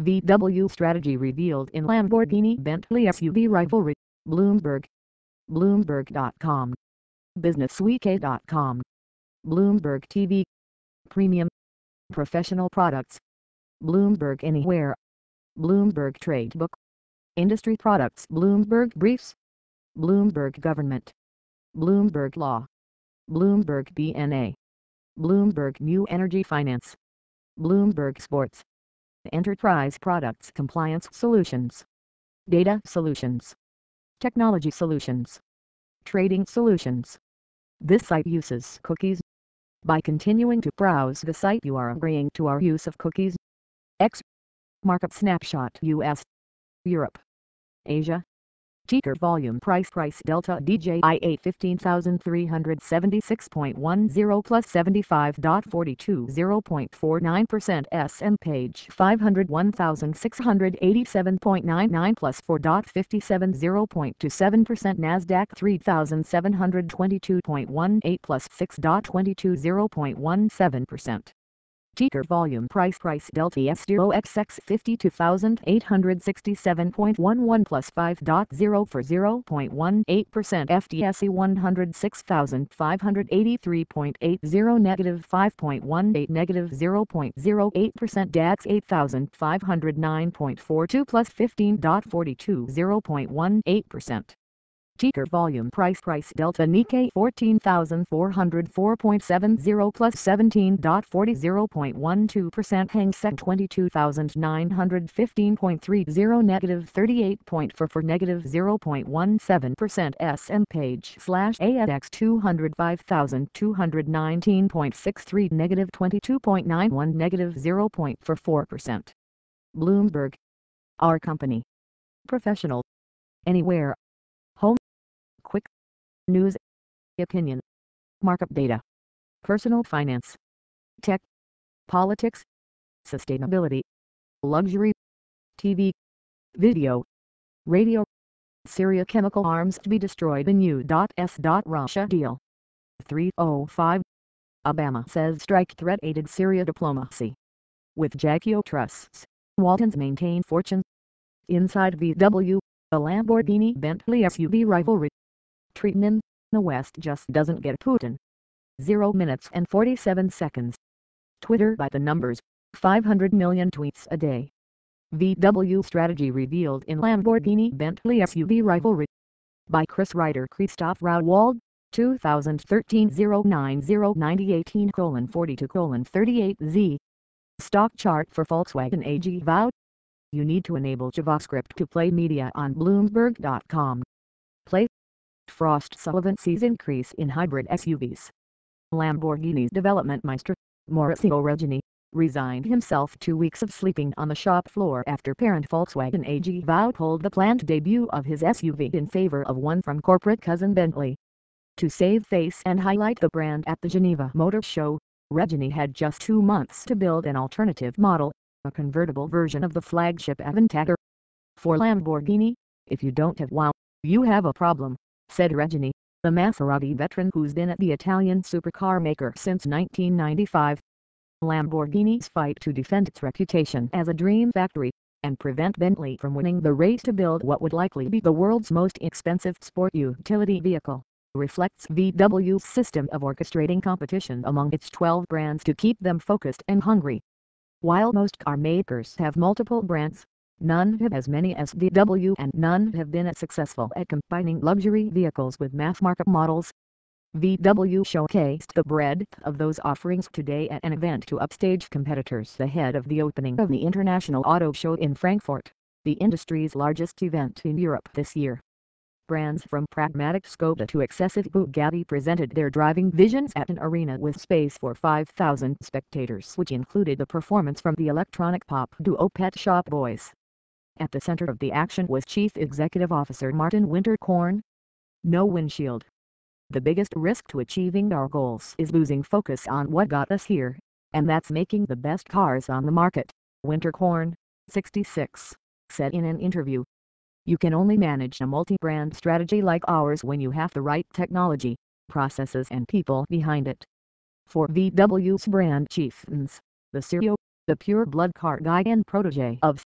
VW strategy revealed in Lamborghini Bentley SUV rivalry, Bloomberg, Bloomberg.com, BusinessWeek.com, Bloomberg TV, Premium, Professional Products, Bloomberg Anywhere, Bloomberg Tradebook, Industry Products. Bloomberg Briefs, Bloomberg Government, Bloomberg Law, Bloomberg BNA, Bloomberg New Energy Finance, Bloomberg Sports, Enterprise Products Compliance Solutions, Data Solutions, Technology Solutions, Trading Solutions. This site uses cookies. By continuing to browse the site you are agreeing to our use of cookies. X Markup Snapshot US Europe Asia Ticker volume price price delta DJI 8 15376.10 plus 75.42 0.49% S&P 501687.99 plus 4.57 0.27% NASDAQ 3722.18 plus 6.22 0.17% Ticker volume price price delta S0XX 52867.11 plus 5.0 for 0.18% FTSE 106583.80 negative 5.18 negative 0.08% DAX 8509.42 plus 15.42 0.18% Ticker volume price price delta Nikkei 14,404.70 plus 17.40 0.12% Hang Seng 22,915.30 negative 38.4 for negative 0.17% S&P slash ASX 205,219.63 negative 22.91 negative 0.44%. Bloomberg. Our company. Professional. Anywhere news, opinion, markup data, personal finance, tech, politics, sustainability, luxury, TV, video, radio, Syria chemical arms to be destroyed in U.S. Russia deal. 305 Obama says strike threat aided Syria diplomacy. With Jackie O trusts, Waltons maintain fortune. Inside VW, a Lamborghini Bentley SUV rivalry in the West just doesn't get Putin. 0 minutes and 47 seconds. Twitter by the numbers, 500 million tweets a day. VW strategy revealed in Lamborghini Bentley SUV rivalry. By Chris Ryder Christoph Rauwald, 2013 090 42 38Z. Stock chart for Volkswagen AG Vout. You need to enable JavaScript to play media on Bloomberg.com. Play Frost Sullivan sees increase in hybrid SUVs. Lamborghini's development maestro, Maurizio Reggiani, resigned himself two weeks of sleeping on the shop floor after parent Volkswagen AG pulled the planned debut of his SUV in favor of one from corporate cousin Bentley. To save face and highlight the brand at the Geneva Motor Show, Reggiani had just two months to build an alternative model, a convertible version of the flagship Aventador. For Lamborghini, if you don't have wow, you have a problem said Reggiani, the Maserati veteran who's been at the Italian supercar maker since 1995. Lamborghini's fight to defend its reputation as a dream factory, and prevent Bentley from winning the race to build what would likely be the world's most expensive sport utility vehicle, reflects VW's system of orchestrating competition among its 12 brands to keep them focused and hungry. While most car makers have multiple brands, None have as many as VW and none have been as successful at combining luxury vehicles with mass market models. VW showcased the breadth of those offerings today at an event to upstage competitors ahead of the opening of the International Auto Show in Frankfurt, the industry's largest event in Europe this year. Brands from pragmatic Skoda to excessive Bugatti presented their driving visions at an arena with space for 5,000 spectators which included a performance from the electronic pop duo Pet Shop Boys. At the center of the action was Chief Executive Officer Martin Winterkorn. No windshield. The biggest risk to achieving our goals is losing focus on what got us here, and that's making the best cars on the market, Winterkorn, 66, said in an interview. You can only manage a multi-brand strategy like ours when you have the right technology, processes and people behind it. For VW's brand chieftains, the Serio, the pure blood car guy and protege of